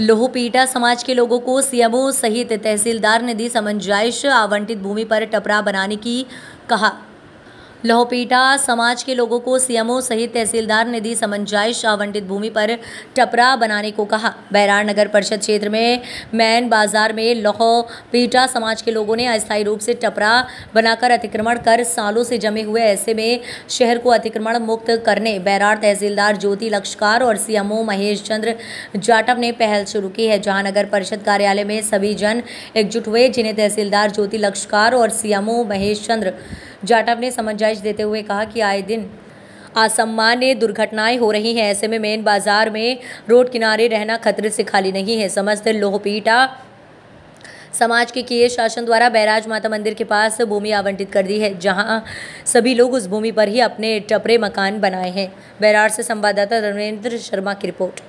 लोहपीटा समाज के लोगों को सीएमओ सहित तहसीलदार ने दी समंजाइश, आवंटित भूमि पर टपरा बनाने की कहा। लोहपीटा समाज के लोगों को सीएमओ सहित तहसीलदार ने दी समझाइश आवंटित भूमि पर टपरा बनाने को कहा। बैराड़ नगर परिषद क्षेत्र में मैन बाज़ार में लोहपीटा समाज के लोगों ने अस्थायी रूप से टपरा बनाकर अतिक्रमण कर सालों से जमे हुए ऐसे में शहर को अतिक्रमण मुक्त करने बैराड़ तहसीलदार ज्योति लक्षकार और सीएमओ महेश चंद्र जाटव ने पहल शुरू की है। जहाँ नगर परिषद कार्यालय में सभी जन एकजुट हुए, जिन्हें तहसीलदार ज्योति लक्षकार और सीएमओ महेश चंद्र जाटव ने समझाइश देते हुए कहा कि आए दिन असामान्य दुर्घटनाएँ हो रही हैं। ऐसे में मेन बाज़ार में रोड किनारे रहना खतरे से खाली नहीं है। समस्त लोहपीटा समाज के किए शासन द्वारा बैराज माता मंदिर के पास भूमि आवंटित कर दी है, जहाँ सभी लोग उस भूमि पर ही अपने टपरे मकान बनाए हैं। बैराज से संवाददाता रविंद्र शर्मा की रिपोर्ट।